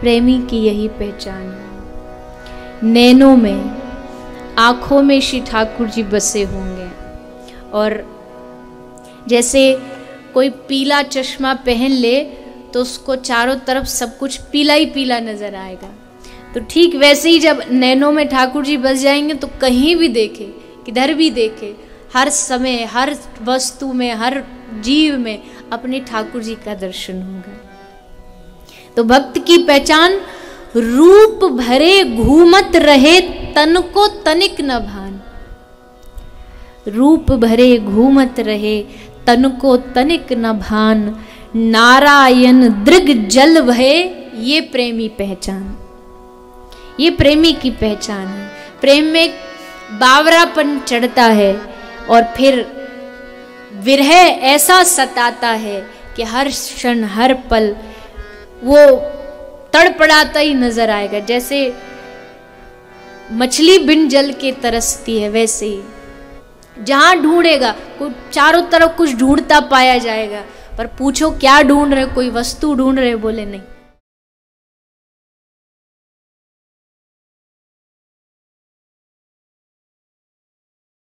प्रेमी की यही पहचान है। नैनों में, आँखों में श्री ठाकुर जी बसे होंगे। और जैसे कोई पीला चश्मा पहन ले तो उसको चारों तरफ़ सब कुछ पीला ही पीला नज़र आएगा। तो ठीक वैसे ही जब नैनों में ठाकुर जी बस जाएँगे तो कहीं भी देखे, किधर भी देखे, हर समय, हर वस्तु में, हर जीव में अपने ठाकुर जी का दर्शन होगा। तो भक्त की पहचान, रूप भरे घूमत रहे तन को तनिक न भान। रूप भरे घूमत रहे तन को तनिक न भान। नारायण दृग जल भय, ये प्रेमी पहचान। ये प्रेमी की पहचान है। प्रेम में बावरापन चढ़ता है और फिर विरह ऐसा सताता है कि हर क्षण, हर पल वो तड़पड़ाता ही नज़र आएगा। जैसे मछली बिन जल के तरसती है, वैसे ही। जहाँ ढूंढेगा चारों तरफ़ कुछ ढूंढता पाया जाएगा, पर पूछो क्या ढूंढ रहे कोई वस्तु ढूंढ रहे बोले नहीं।